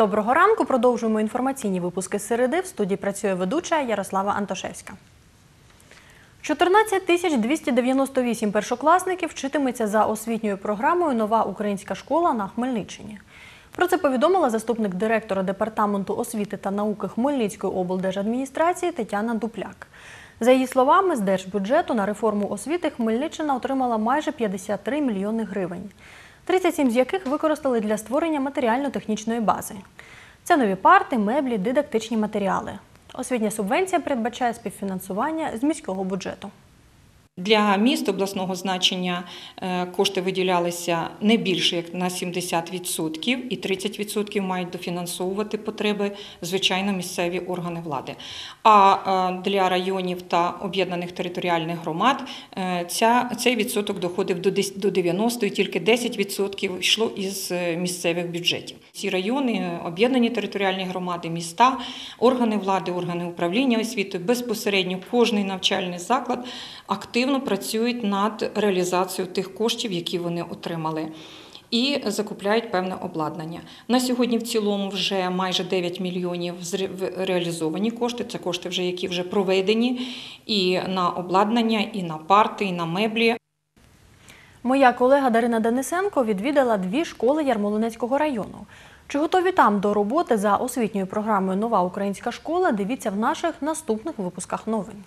Доброго ранку. Продовжуємо інформаційні випуски середи. В студії працює ведуча Ярослава Антошевська. 14 тисяч 298 першокласників вчитиметься за освітньою програмою Нова українська школа на Хмельниччині. Про це повідомила заступник директора департаменту освіти та науки Хмельницької облдержадміністрації Тетяна Дупляк. За її словами, з держбюджету на реформу освіти Хмельниччина отримала майже 53 мільйони гривень, 37 з яких використали для створення матеріально-технічної бази. Це нові парти, меблі, дидактичні матеріали. Освітня субвенція передбачає співфінансування з міського бюджету. Для міст обласного значення е, кошти виділялися не більше як на 70% і 30% мають дофінансовувати потреби звичайно місцеві органи влади. А е, для районів та об'єднаних територіальних громад е, цей відсоток доходив до дес- до 90 і тільки 10% йшло із місцевих бюджетів. Ці райони, об'єднані територіальні громади, міста, органи влади, органи управління освітою безпосередньо кожний навчальний заклад активно працюють над реалізацією тих коштів, які вони отримали. І закупляють певне обладнання. На сьогодні в цілому вже майже 9 мільйонів реалізовані кошти. Це кошти, вже які вже проведені і на обладнання, і на парти, і на меблі. Моя колега Дарина Денисенко відвідала дві школи Ярмолинецького району. Чи готові там до роботи за освітньою програмою Нова українська школа? Дивіться в наших наступних випусках новин.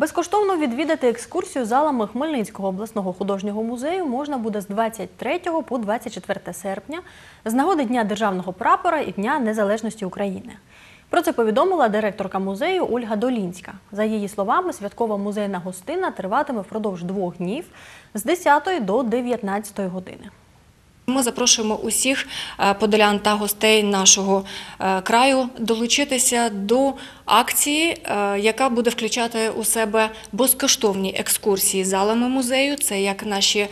Безкоштовно відвідати екскурсію залами Хмельницького обласного художнього музею можна буде з 23 по 24 серпня з нагоди Дня державного прапора і Дня Незалежності України. Про це повідомила директорка музею Ольга Долінська. За її словами, святкова музейна гостина триватиме впродовж двох днів з 10 до 19 години. Ми запрошуємо усіх е, подолян та гостей нашого е, краю долучитися до акції, е, яка буде включати у себе безкоштовні екскурсії залами музею. Це як наші,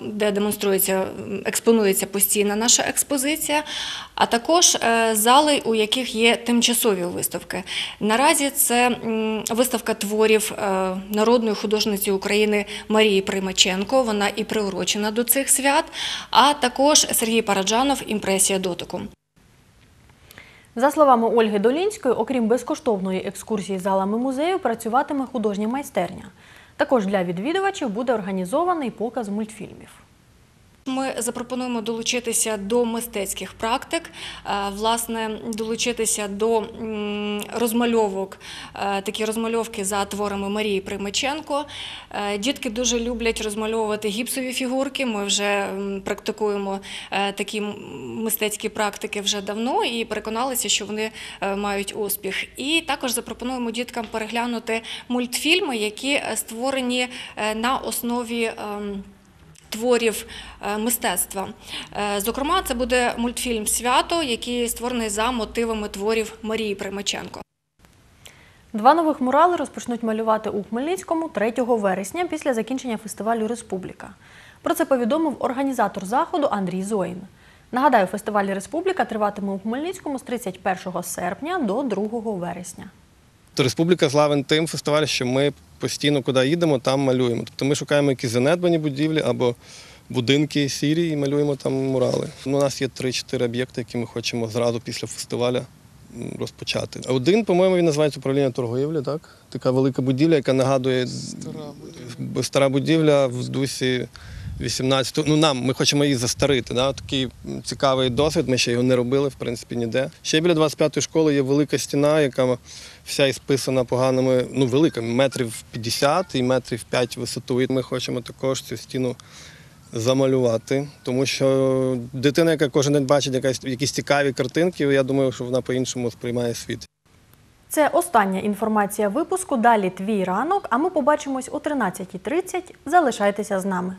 де демонструється, експонується постійна наша експозиція, а також е, зали, у яких є тимчасові виставки. Наразі це виставка творів е, народної художниці України Марії Примаченко. Вона і приурочена до цих свят. А також Сергій Параджанов Імпресія дотику. За словами Ольги Долінської, окрім безкоштовної екскурсії залами музею, працюватиме художня майстерня. Також для відвідувачів буде організований показ мультфільмів. Ми запропонуємо долучитися до мистецьких практик, е, власне, долучитися до розмальовок, е, такі розмальовки за творами Марії Примаченко. Е, Дітки дуже люблять розмальовувати гіпсові фігурки. Ми вже практикуємо такі мистецькі практики вже давно і переконалися, що вони мають успіх. І також запропонуємо діткам переглянути мультфільми, які створені на основі. Творів е, мистецтва. Е, Зокрема, це буде мультфільм Свято, який створений за мотивами творів Марії Примаченко. Два нових мурали розпочнуть малювати у Хмельницькому 3 вересня після закінчення фестивалю Республіка. Про це повідомив організатор заходу Андрій Зоїн. Нагадаю, фестиваль Республіка триватиме у Хмельницькому з 31 серпня до 2 вересня. Республіка славен тим фестиваль, що ми постійно, куди їдемо, там малюємо. Тобто ми шукаємо якісь занедбані будівлі або будинки сірі і малюємо там мурали. Ну, у нас є 3-4 об'єкти, які ми хочемо зразу після фестивалю розпочати. Один, по-моєму, він називається управління торгівлі, так? Така велика будівля, яка нагадує стара будівля, стара будівля в дусі 18 Ну нам ми хочемо її застарити. Да? Такий цікавий досвід. Ми ще його не робили, в принципі, ніде. Ще біля 25-ї школи є велика стіна, яка вся ісписана поганими, ну велика, метрів 50 і метрів 5 висоту. І ми хочемо також цю стіну замалювати, тому що дитина, яка кожен день бачить якась якісь цікаві картинки, я думаю, що вона по-іншому сприймає світ. Це остання інформація випуску. Далі твій ранок, а ми побачимось о 13.30. Залишайтеся з нами.